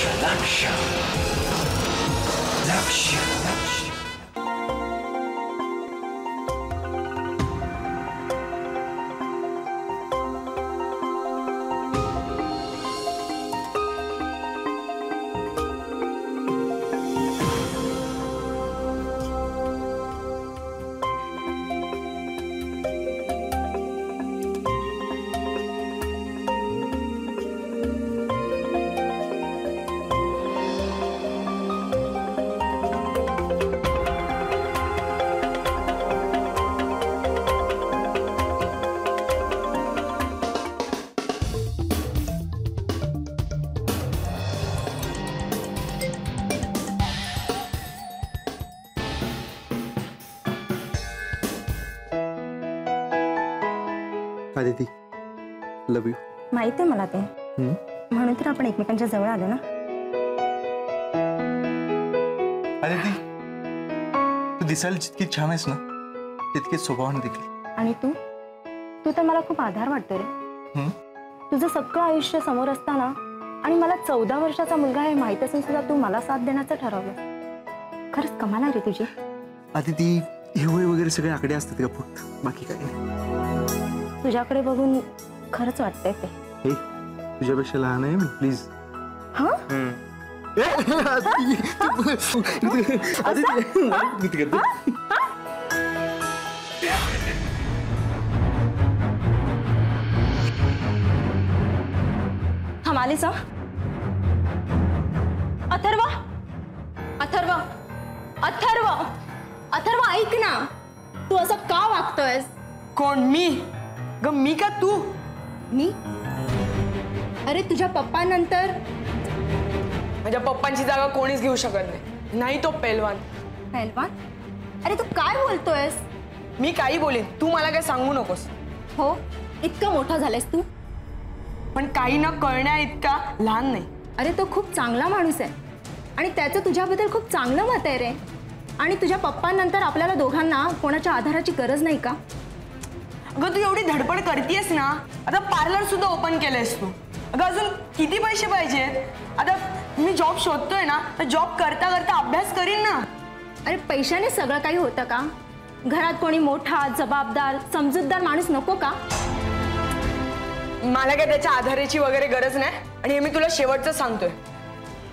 action, action. Action, action. Aditi love you माहिती आहे मला ते. म्हणून तर आपण एकमेकांच्या जवळ आलो ना. आदिती तू दिसायला जितकी छान आहेस ना तितकीच स्वभावाने देखील. आणि तू? तू तर मला खूप आधार वाटतो रे. हम्म? तुझं सगळं आयुष्य समोर असताना आणि मला चौदा वर्षाचा मुलगा हे माहीत असून सुद्धा तू मला साथ देण्याचं ठरवलं. खरंच कमाल आहे रे तुझी. आदिती हे वय वगैरे सगळे आकडे असतात का फक्त? बाकी काय नाही. तुझ्याकडे बघून खरंच वाटतंय ते. हे तुझ्यापेक्षा लहान आहे मी प्लीज़ हा? थांब आलीस हं? अथर्व! अथर्व! अथर्व! अथर्व ऐक ना. तू असं का वागतोयस? कोण मी? ग मी का तू? मी? अरे तुझ्या पप्पानंतर? माझ्या पप्पांची जागा कोणीच घेऊ शकत नाही. नाही तो पेलवान पहलवान? अरे तू काय बोलतोयस? मी काही बोलेन. तू मला काय सांगू नकोस. हो? इतका मोठा झालायस तू? पण काही न कळण्या इतका लहान नाही. अरे तो खूप चांगला माणूस आहे. आणि त्याचं तुझ्याबद्दल खूप चांगलं मत आहे रे. आणि तुझ्या पप्पांनंतर आपल्याला दोघांना कोणाच्या आधाराची गरज नाही का? अगं तू एवढी धडपड करतेस ना? आता पार्लर सुद्धा ओपन केलंयस तू. अगं अजून किती पैसे पाहिजेत? आता मी जॉब शोधतोय ना तर जॉब करता करता अभ्यास करीन ना. अरे पैशाने सगळं काही होतं का? घरात कोणी मोठा जबाबदार समजूतदार माणूस नको का? मला काय त्याच्या आधाराची वगैरे गरज नाही? आणि हे मी तुला शेवटचं सांगतोय.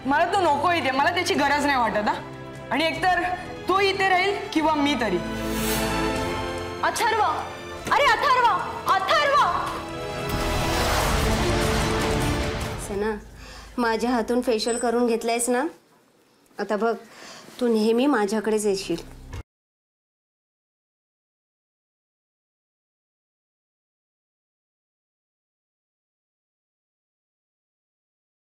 मला तो नको इथे मला त्याची गरज नाही वाटत हा. आणि एकतर तो इथे राहील किंवा मी तरी. अथर्व अरे अथर्व! अथर्व! ना माझ्या हातून फेशियल करून घेतलंयस ना? आता बघ तू नेहमी माझ्याकडेच येशील.